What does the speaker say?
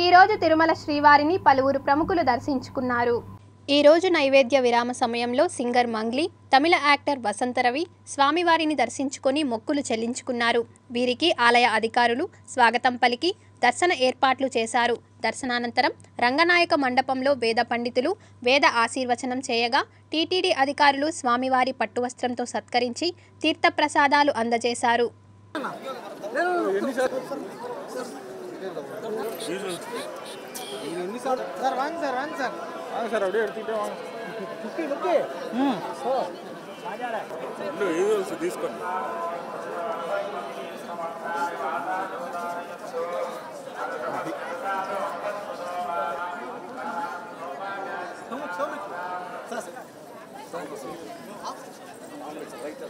ఈరోజు తిరుమల శ్రీవారిని పలువురు ప్రముఖులు దర్శించుకున్నారు. ఈ రోజు నైవేద్య విరామ సమయంలో సింగర్ మంగ్లీ తమిళ యాక్టర్ వసంతరవి స్వామివారిని దర్శించుకొని మొక్కులు చెల్లించుకున్నారు. వీరికి ఆలయ అధికారులు స్వాగతం పలికి దర్శన ఏర్పాట్లు చేశారు. దర్శనానంతరం రంగనాయక మండపంలో వేద పండితులు వేద ఆశీర్వచనం చేయగా టీటీడీ అధికారులు స్వామివారి పట్టువస్త్రంతో సత్కరించి తీర్థప్రసాదాలు అందజేశారు. சார் வாங்க சார் வாங்க சார் வாங்க சார் அப்படியே எடுத்துக்கிட்டே வாங்க ఫిఫ్టీ ఫిఫ్టీ సార్ తీసుకోండి so much sir sir right